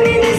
우리는